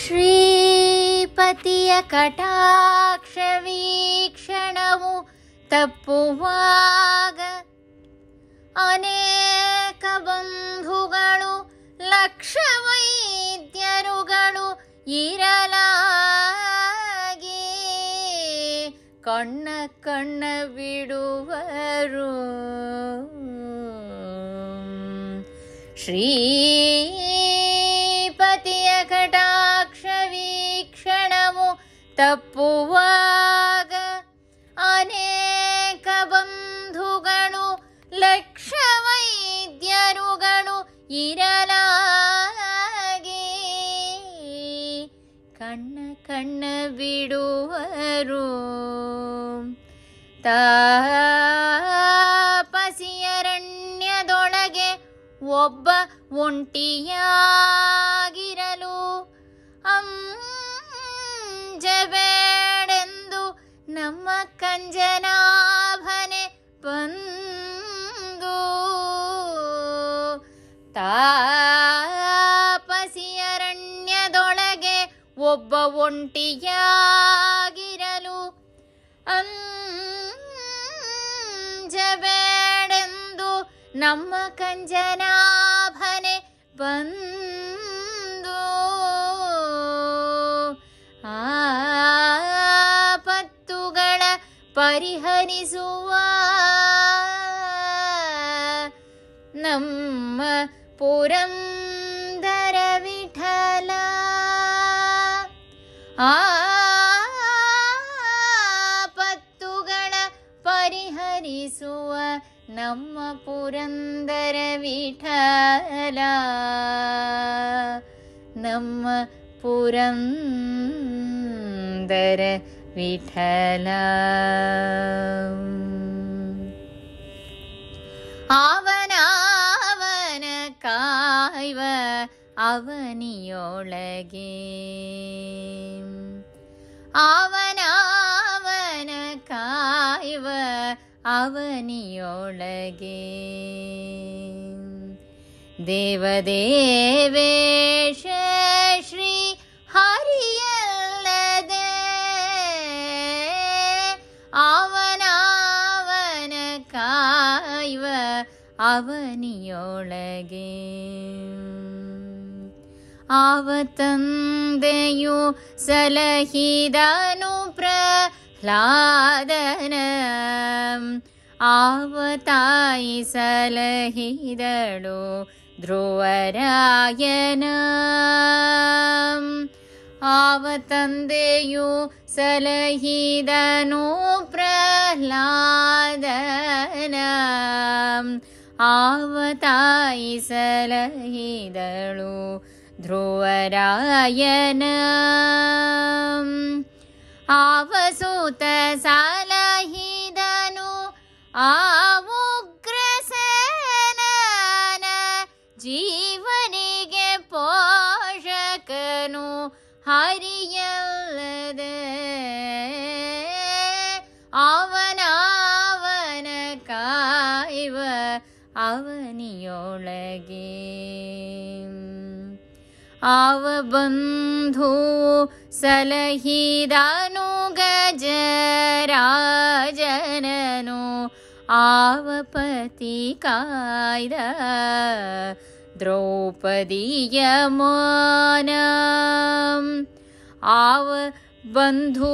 ಶ್ರೀಪತಿಯ ಕಟಾಕ್ಷವೀಕ್ಷಣವು ತಪ್ಪುವಾಗ ಅನೇಕ ಬಂಧುಗಳು ಲಕ್ಷ ವೈದ್ಯರುಗಳು ಇರಲಾಗಿ ಕಣ್ಣ ಕಣ್ಣ ಬಿಡುವರು ಶ್ರೀಪತಿಯ ತಪ್ಪುವಾಗ ಅನೇಕ ಬಂಧುಗಳು ಲಕ್ಷ ವೈದ್ಯರುಗಳು ಇರಲಾಗಿ ಕಣ್ಣ ಕಣ್ಣ ಬಿಡುವರು. ತಾಪಸಿಯರಣ್ಯದೊಳಗೆ ಒಬ್ಬ ಒಂಟಿಯಾಗಿರಲು ನಮ್ಮ ಕಂಜನಾಭನೆ ಬಂದು ತಾಪಸಿಯರಣ್ಯದೊಳಗೆ ಒಬ್ಬ ಒಂಟಿಯಾಗಿರಲು ಅಂಜಬೇಡೆಂದು ನಮ್ಮ ಕಂಜನಾಭನೆ ಬಂದು ಪರಿಹರಿಸುವ ನಮ್ಮ ಪುರಂದರ ವಿಠಲ ಆಪತ್ತುಗಳ ಪರಿಹರಿಸುವ ನಮ್ಮ ಪುರಂದರ ವಿಠಲ ನಮ್ಮ ಪುರಂದರ ವಿಠಲ ಅವನವನ ಕಾಯ್ವ ಅವನಿಯೊಳಗೆ ಅವನವನ ಕಾಯ್ವ ಅವನಿಯೊಳಗೆ ದೇವದೇವೇಶ ಅವನಿಯೊಳಗೆ ಆವ ತಂದೆಯು ಸಲಹಿದನು ಪ್ರಹ್ಲಾದನ ಆವ ತಾಯಿ ಸಲಹಿದಳು ಧ್ರುವರಾಯನ ಆವ ತಂದೆಯು ಸಲಹಿದನು ಪ್ರಹ್ಲಾದನ आवतायि सलहिदळु ध्रुवरायन। आव सूत सलह जीवनिगे पोषकनु हरियल्लदे। ಅವನಿಯೊಳಗೆ ಆವ ಬಂಧು ಸಲಹಿದನು ಗಜರಾಜನನು ಆವ ಪತಿ ಕಾಯ್ದ ದ್ರೌಪದಿಯ ಮಾನ ಆವ ಬಂಧು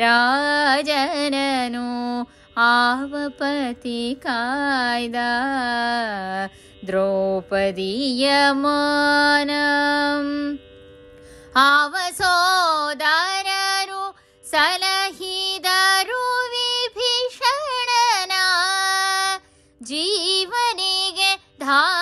राजननु आवपति कायदा द्रौपदीयमानम्। आव सलहिदरु विभीषणना। जीवनिगे धा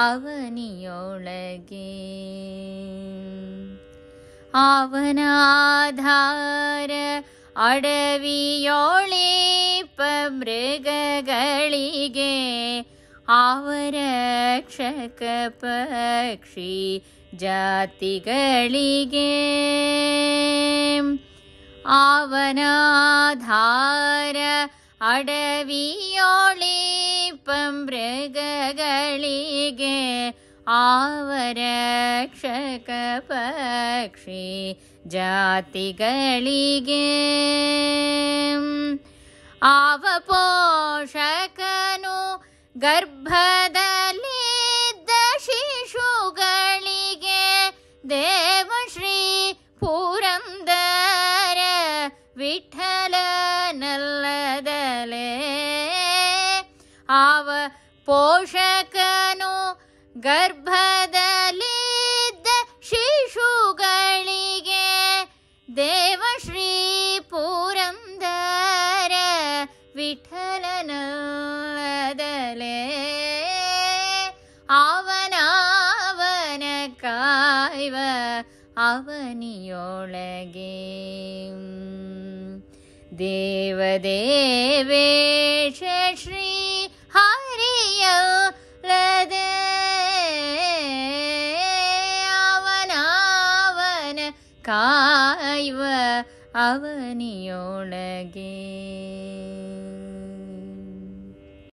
ಅವನಿಯೊಳಗೆ ಅವನಾಧಾರ ಅಡವಿಯೊಳಿಪ ಮೃಗಗಳಿಗೆ ಅವರಕ್ಷಕ ಪಕ್ಷಿ ಜಾತಿಗಳಿಗೆ ಅವನಾಧಾರ ಅಡವಿಯೋಳಿ ಪಂಬ್ರಗಗಳಿಗೆ ಆವರಕ್ಷಕ ಪಕ್ಷಿ ಜಾತಿಗಳಿಗೆ ಆವ ಪೋಷಕನು ಆವ ಪೋಷಕನು ಗರ್ಭದಲ್ಲಿದ್ದ ಶಿಶುಗಳಿಗೆ ದೇವಶ್ರೀ ಪುರಂದರ ವಿಠಲನಲ್ಲದಲೇ ಅವನವನ ಕಾಯ್ವ ಅವನಿಯೊಳಗೆ ದೇವದೇವೇಶ ಶ್ರೀ ಕಾಯ್ವ ಅವನಿಯೊಳಗೆ